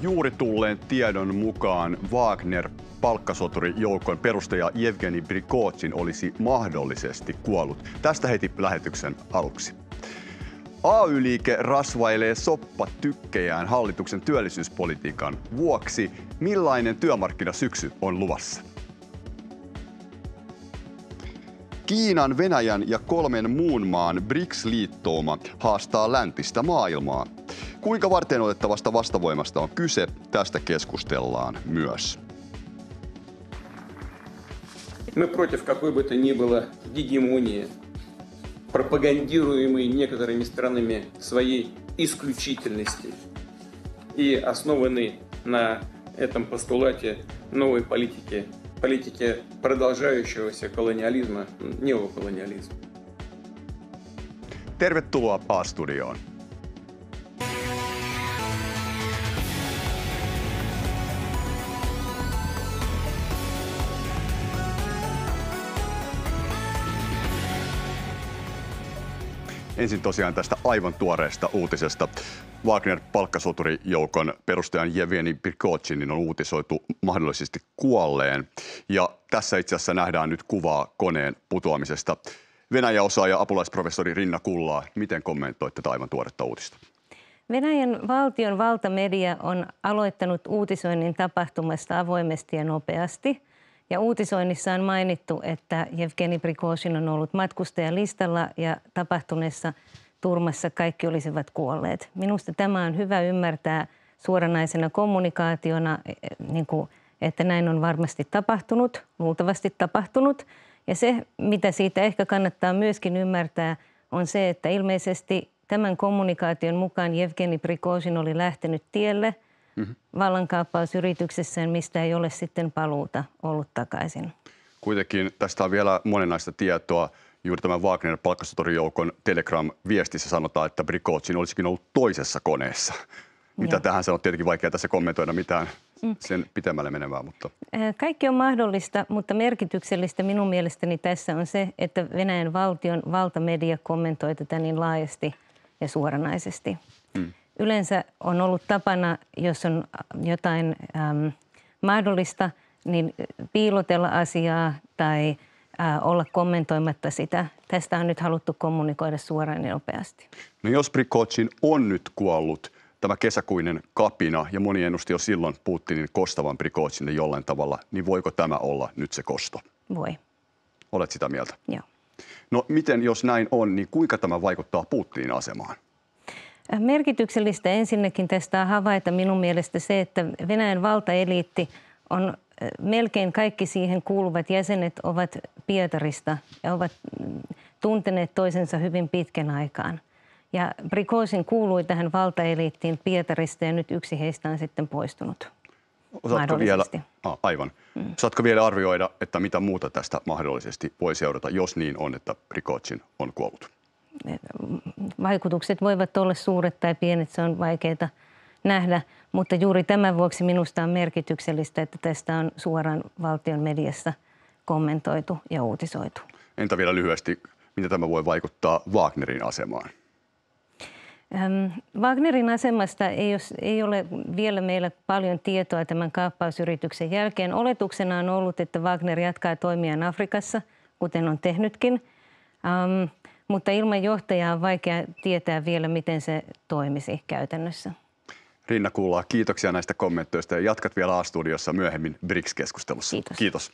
Juuri tulleen tiedon mukaan Wagner palkkasoturijoukon perustaja Evgeni Prigozhin olisi mahdollisesti kuollut. Tästä heti lähetyksen aluksi. AY-liike rasvailee soppatykkejään hallituksen työllisyyspolitiikan vuoksi. Millainen työmarkkinasyksy on luvassa? Kiinan, Venäjän ja kolmen muun maan BRICS-liittouma haastaa läntistä maailmaa. Kuinka varten otettavasta vastavoimasta on kyse? Tästä keskustellaan myös. Мы против какой бы то ни было гегемонии, пропагандируемой некоторыми странами своей исключительности и основанной на этом постулате новой политики, политики продолжающегося колониализма, неоколониализма. Tervetuloa A-studioon. Ensin tosiaan tästä aivan tuoreesta uutisesta. Wagner palkkasoturijoukon perustajan Jevgeni Prigozhinin on uutisoitu mahdollisesti kuolleen. Ja tässä itse asiassa nähdään nyt kuvaa koneen putoamisesta. Venäjä-osaaja apulaisprofessori Rinna Kullaa, miten kommentoit tätä aivan tuoretta uutista? Venäjän valtion valtamedia on aloittanut uutisoinnin tapahtumasta avoimesti ja nopeasti. Ja uutisoinnissa on mainittu, että Evgeni Prigozhin on ollut matkustajalistalla ja tapahtuneessa turmassa kaikki olisivat kuolleet. Minusta tämä on hyvä ymmärtää suoranaisena kommunikaationa, niin kuin, että näin on varmasti tapahtunut, luultavasti tapahtunut. Ja se, mitä siitä ehkä kannattaa myöskin ymmärtää, on se, että ilmeisesti tämän kommunikaation mukaan Evgeni Prigozhin oli lähtenyt tielle mm-hmm. vallankaappausyrityksessään, mistä ei ole sitten paluuta ollut takaisin. Kuitenkin tästä on vielä monenlaista tietoa. Juuri tämän Wagner palkkasotorijoukon Telegram-viestissä sanotaan, että Prigozhin olisikin ollut toisessa koneessa. Mitä Joo. tähän sanot? Tietenkin vaikea tässä kommentoida mitään mm. sen pitemmälle menevää. Mutta... Kaikki on mahdollista, mutta merkityksellistä minun mielestäni tässä on se, että Venäjän valtion valtamedia kommentoi tätä niin laajasti ja suoranaisesti. Mm. Yleensä on ollut tapana, jos on jotain äm, mahdollista, niin piilotella asiaa tai ä, olla kommentoimatta sitä. Tästä on nyt haluttu kommunikoida suoraan ja nopeasti. No jos Prigozhin on nyt kuollut, tämä kesäkuinen kapina ja moni ennusti jo silloin Putinin kostavan Prigozhinne jollain tavalla, niin voiko tämä olla nyt se kosto? Voi. Olet sitä mieltä? Joo. No miten, jos näin on, niin kuinka tämä vaikuttaa Putinin asemaan? Merkityksellistä ensinnäkin tästä on havaita minun mielestä se, että Venäjän valtaeliitti on melkein kaikki siihen kuuluvat jäsenet ovat Pietarista ja ovat tunteneet toisensa hyvin pitkän aikaan. Ja Prigozhin kuului tähän valtaeliittiin Pietarista ja nyt yksi heistä on sitten poistunut. Osaatko vielä, ah, aivan. Mm. Saatko vielä arvioida, että mitä muuta tästä mahdollisesti voi seurata, jos niin on, että Prigozhin on kuollut? Vaikutukset voivat olla suuret tai pienet, se on vaikeaa nähdä, mutta juuri tämän vuoksi minusta on merkityksellistä, että tästä on suoraan valtion mediassa kommentoitu ja uutisoitu. Entä vielä lyhyesti, miten tämä voi vaikuttaa Wagnerin asemaan? Wagnerin asemasta ei, ole, ei ole vielä meillä paljon tietoa tämän kaappausyrityksen jälkeen. Oletuksena on ollut, että Wagner jatkaa toimiaan Afrikassa, kuten on tehnytkin. Um, mutta ilman johtajaa on vaikea tietää vielä, miten se toimisi käytännössä. Rinna Kuulaa, kiitoksia näistä kommentoista ja jatkat vielä A-studiossa myöhemmin BRICS-keskustelussa. Kiitos. Kiitos.